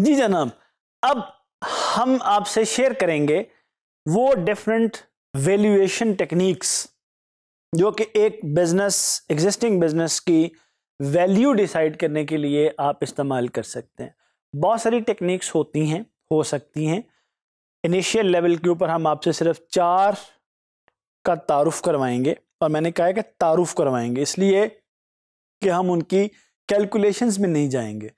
जी जनाब, अब हम आपसे शेयर करेंगे वो डिफरेंट वैल्यूएशन टेक्निक्स जो कि एक बिज़नेस एग्जिस्टिंग बिज़नेस की वैल्यू डिसाइड करने के लिए आप इस्तेमाल कर सकते हैं। बहुत सारी टेक्निक्स होती हैं, हो सकती हैं। इनिशियल लेवल के ऊपर हम आपसे सिर्फ़ चार का तारुफ करवाएँगे और मैंने कहा है कि तारुफ करवाएँगे, इसलिए कि हम उनकी कैलकुलेशंस में नहीं जाएँगे।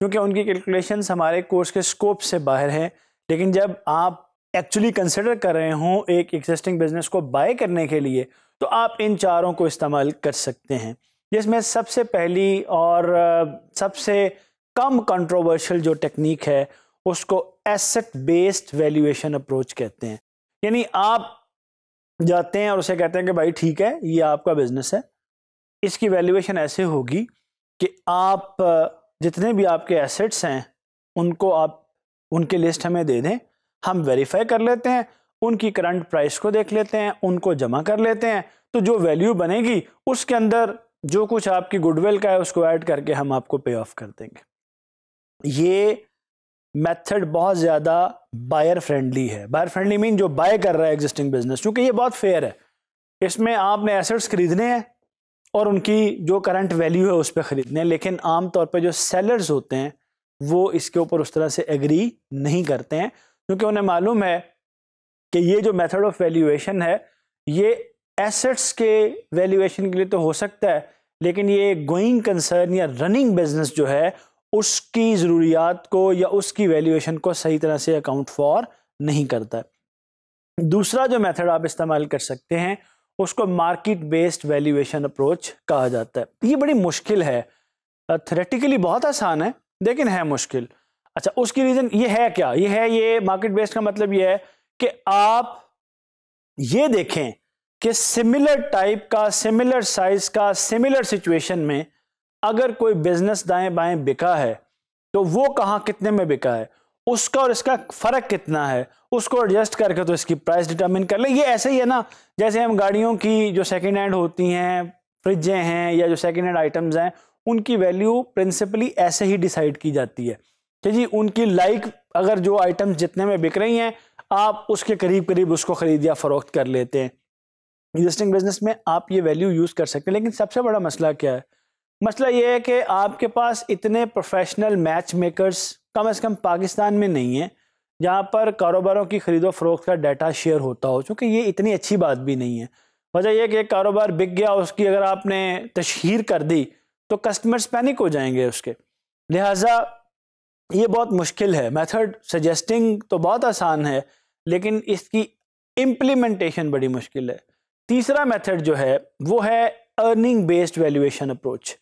क्योंकि उनकी कैलकुलेशन हमारे कोर्स के स्कोप से बाहर हैं, लेकिन जब आप एक्चुअली कंसिडर कर रहे हों एक एग्जिस्टिंग बिज़नेस को बाय करने के लिए तो आप इन चारों को इस्तेमाल कर सकते हैं। जिसमें सबसे पहली और सबसे कम कंट्रोवर्शियल जो टेक्निक है, उसको एसेट बेस्ड वैल्यूएशन अप्रोच कहते हैं। यानी आप जाते हैं और उसे कहते हैं कि भाई ठीक है, ये आपका बिज़नेस है। इसकी वैल्यूएशन ऐसे होगी कि आप जितने भी आपके एसेट्स हैं, उनको आप, उनकी लिस्ट हमें दे दें। हम वेरीफाई कर लेते हैं, उनकी करंट प्राइस को देख लेते हैं, उनको जमा कर लेते हैं। तो जो वैल्यू बनेगी, उसके अंदर जो कुछ आपकी गुडविल का है, उसको ऐड करके हम आपको पे ऑफ़ कर देंगे। ये मेथड बहुत ज़्यादा बायर फ्रेंडली है। बायर फ्रेंडली मीन जो बाय कर रहा है एग्जिस्टिंग बिज़नेस क्योंकि ये बहुत फेयर है। इसमें आपने एसेट्स खरीदने हैं और उनकी जो करंट वैल्यू है उस पर ख़रीदने लेकिन आम तौर पर जो सेलर्स होते हैं, वो इसके ऊपर उस तरह से एग्री नहीं करते हैं, क्योंकि उन्हें मालूम है कि ये जो मेथड ऑफ़ वैल्यूएशन है, ये एसेट्स के वैल्यूएशन के लिए तो हो सकता है, लेकिन ये गोइंग कंसर्न या रनिंग बिज़नेस जो है, उसकी ज़रूरियात को या उसकी वैल्यूएशन को सही तरह से अकाउंट फॉर नहीं करता दूसरा जो मेथड आप इस्तेमाल कर सकते हैं उसको मार्केट बेस्ड वैल्यूएशन अप्रोच कहा जाता है। ये बड़ी मुश्किल है। थ्रेटिकली बहुत आसान है, लेकिन है मुश्किल। अच्छा उसकी रीज़न ये है क्या? ये है, ये मार्केट बेस्ड का मतलब ये है कि आप ये देखें कि सिमिलर टाइप का सिमिलर साइज़ का सिमिलर सिचुएशन में अगर कोई बिज़नेस दाएँ बाएँ बिका है तो वो कहाँ कितने में बिका है? उसका और इसका फ़र्क कितना है, उसको एडजस्ट करके तो इसकी प्राइस डिटरमिन कर ले। ये ऐसे ही है ना, जैसे हम गाड़ियों की जो सेकेंड हैंड होती हैं फ्रिजें हैं या जो सेकेंड हैंड आइटम्स हैं, उनकी वैल्यू प्रिंसिपली ऐसे ही डिसाइड की जाती है। कि जी, उनकी लाइक अगर जो आइटम्स जितने में बिक रही हैं, आप उसके करीब करीब उसको ख़रीद या फ़रोख्त कर लेते हैं। एग्जिस्टिंग बिज़नेस में आप ये वैल्यू यूज़ कर सकते हैं, लेकिन सबसे बड़ा मसला क्या है? मसला ये है कि आपके पास इतने प्रोफेशनल मैच मेकर्स कम अज़ कम पाकिस्तान में नहीं है, जहाँ पर कारोबारों की खरीदो फरोख्त का डाटा शेयर होता हो क्योंकि ये इतनी अच्छी बात भी नहीं है। वजह यह कि एक कारोबार बिक गया, उसकी अगर आपने तशहर कर दी तो कस्टमर्स पैनिक हो जाएँगे उसके। लिहाजा ये बहुत मुश्किल है। मेथड सजेस्टिंग तो बहुत आसान है, लेकिन इसकी इम्प्लीमेंटेशन बड़ी मुश्किल है। तीसरा मेथड जो है, वो है अर्निंग बेस्ड वैल्यूएशन अप्रोच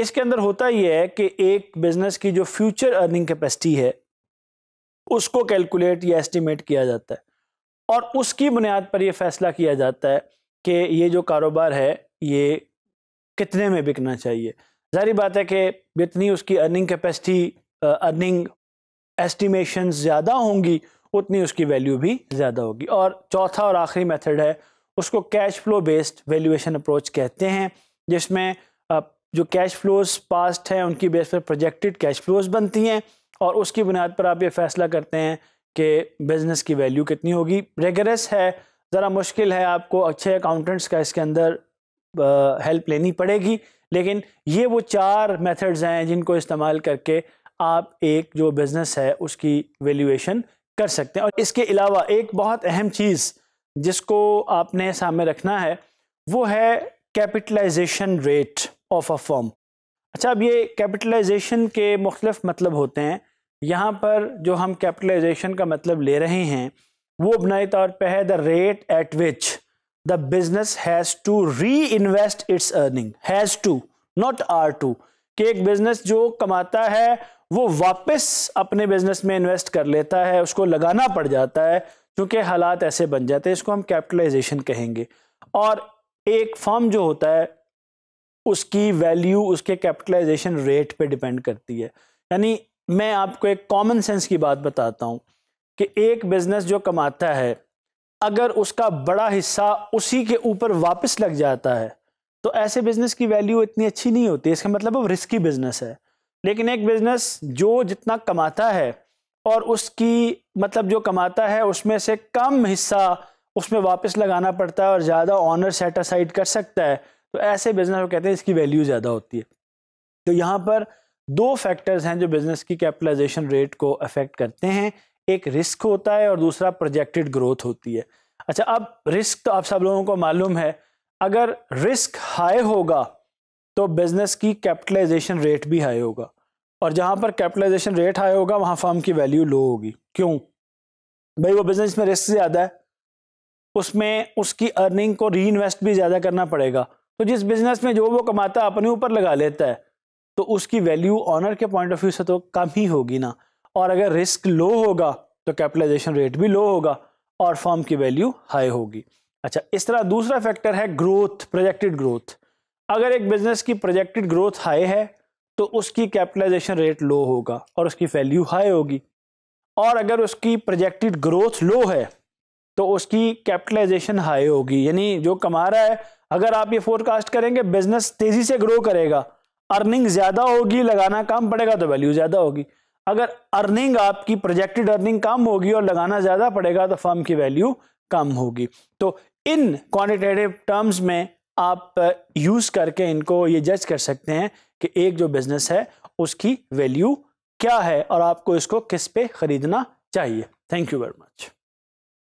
इसके अंदर होता यह है कि एक बिज़नेस की जो फ्यूचर अर्निंग कैपेसिटी है, उसको कैलकुलेट या एस्टिमेट किया जाता है। और उसकी बुनियाद पर यह फैसला किया जाता है कि ये जो कारोबार है, ये कितने में बिकना चाहिए। जारी बात है कि जितनी उसकी अर्निंग कैपेसिटी अर्निंग एस्टिमेशन ज़्यादा होंगी, उतनी उसकी वैल्यू भी ज़्यादा होगी। और चौथा और आखिरी मेथड है, उसको cash flow based valuation approach कहते हैं, जिसमें जो कैश फ्लोज पास्ट हैं, उनकी बेस पर प्रोजेक्टेड कैश फ्लोज बनती हैं और उसकी बुनियाद पर आप ये फैसला करते हैं कि बिज़नेस की वैल्यू कितनी होगी। रेगरस है, ज़रा मुश्किल है आपको अच्छे अकाउंटेंट्स का इसके अंदर हेल्प लेनी पड़ेगी, लेकिन ये वो चार मेथड्स हैं जिनको इस्तेमाल करके आप एक जो बिज़नेस है, उसकी वैल्यूएशन कर सकते हैं। और इसके अलावा एक बहुत अहम चीज़ जिसको आपने सामने रखना है, वो है capitalisation rate of a form अच्छा अब ये कैपिटलाइजेशन के मुख्तलिफ़ मतलब होते हैं। यहाँ पर जो हम कैपिटलाइजेशन का मतलब ले रहे हैं, वो बुनियादी तौर पर है the rate at which the business has to reinvest its earning has to not or to कि एक बिज़नेस जो कमाता है, वो वापस अपने बिज़नेस में इन्वेस्ट कर लेता है, उसको लगाना पड़ जाता है, क्योंकि हालात ऐसे बन जाते हैं, इसको हम कैपिटलाइजेशन कहेंगे। और एक फॉर्म जो होता है उसकी वैल्यू उसके कैपिटलाइजेशन रेट पे डिपेंड करती है। यानी मैं आपको एक कॉमन सेंस की बात बताता हूँ कि एक बिज़नेस जो कमाता है, अगर उसका बड़ा हिस्सा उसी के ऊपर वापस लग जाता है तो ऐसे बिज़नेस की वैल्यू इतनी अच्छी नहीं होती। इसका मतलब वो रिस्की बिज़नेस है। लेकिन एक बिज़नेस जो जितना कमाता है और उसकी मतलब जो कमाता है, उसमें से कम हिस्सा उसमें वापस लगाना पड़ता है और ज़्यादा ऑनर सेटासाइड कर सकता है तो ऐसे बिज़नेस को कहते हैं, इसकी वैल्यू ज़्यादा होती है। तो यहाँ पर दो फैक्टर्स हैं जो बिज़नेस की कैपिटलाइजेशन रेट को अफेक्ट करते हैं। एक रिस्क होता है और दूसरा प्रोजेक्टेड ग्रोथ होती है। अच्छा अब रिस्क तो आप सब लोगों को मालूम है। अगर रिस्क हाई होगा तो बिज़नेस की कैपिटलाइजेशन रेट भी हाई होगा। और जहाँ पर कैपिटलाइजेशन रेट हाई होगा, वहाँ फर्म की वैल्यू लो होगी। क्यों? भाई, वो बिज़नेस में रिस्क ज़्यादा है। उसमें उसकी अर्निंग को री इन्वेस्ट भी ज़्यादा करना पड़ेगा। तो जिस बिज़नेस में जो वो कमाता है, अपने ऊपर लगा लेता है तो उसकी वैल्यू ऑनर के पॉइंट ऑफ़ व्यू से तो कम ही होगी ना। और अगर रिस्क लो होगा तो कैपिटलाइजेशन रेट भी लो होगा और फॉर्म की वैल्यू हाई होगी। अच्छा इस तरह दूसरा फैक्टर है ग्रोथ प्रोजेक्टेड ग्रोथ अगर एक बिज़नेस की प्रोजेक्टेड ग्रोथ हाई है तो उसकी कैपिटलाइजेशन रेट लो होगा और उसकी वैल्यू हाई होगी। और अगर उसकी प्रोजेक्टेड ग्रोथ लो है तो उसकी कैपिटलाइजेशन हाई होगी। यानी जो कमा रहा है अगर आप ये फोरकास्ट करेंगे बिज़नेस तेज़ी से ग्रो करेगा। अर्निंग ज़्यादा होगी, लगाना कम पड़ेगा तो वैल्यू ज़्यादा होगी। अगर अर्निंग आपकी प्रोजेक्टेड अर्निंग कम होगी और लगाना ज़्यादा पड़ेगा तो फर्म की वैल्यू कम होगी। तो इन क्वांटिटेटिव टर्म्स में आप यूज़ करके इनको ये जज कर सकते हैं कि एक जो बिज़नेस है, उसकी वैल्यू क्या है और आपको इसको किस पे खरीदना चाहिए। Thank you very much